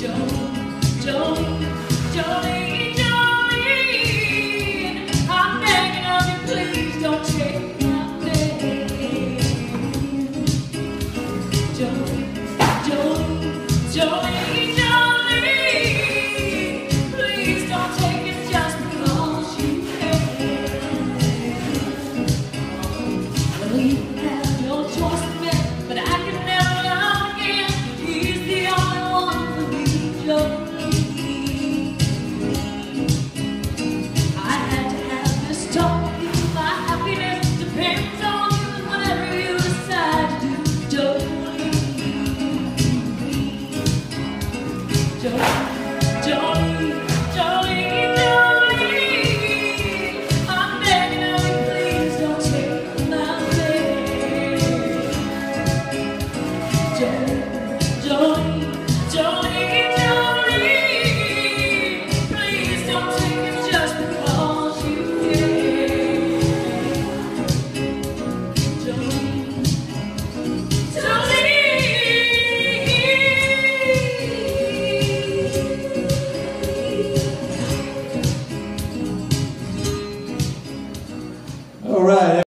Johnny, Johnny, Johnny.